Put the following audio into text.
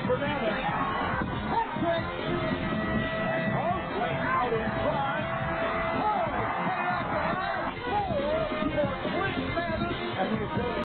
Banana.